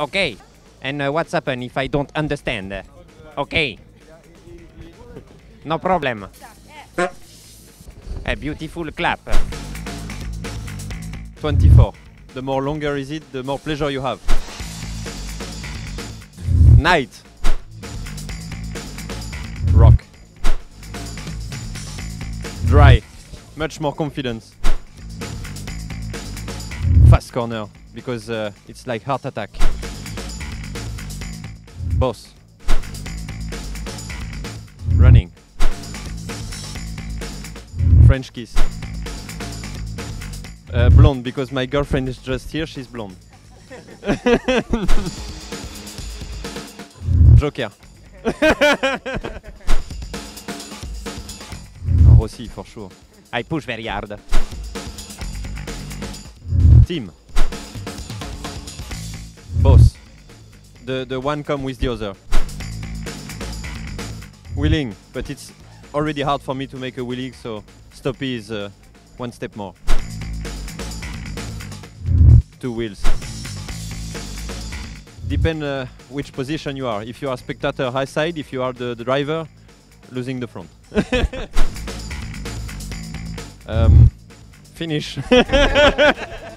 Okay. And uh, what's happen if I don't understand? Okay. No problem. A beautiful clap. 24. The more longer is it, the more pleasure you have. Night. Rock. Dry. Much more confidence. Fast corner, because uh, it's like heart attack. Boss. Running. French kiss. Uh, blonde, because my girlfriend is just here, she's blonde. Joker. Rossi, for sure. I push very hard. Team. Boss. The, the one come with the other. Wheeling, but it's already hard for me to make a wheelie, so stoppie is uh, one step more. Two wheels. Depend uh, which position you are. If you are spectator high side, if you are the, the driver, losing the front. um, finish.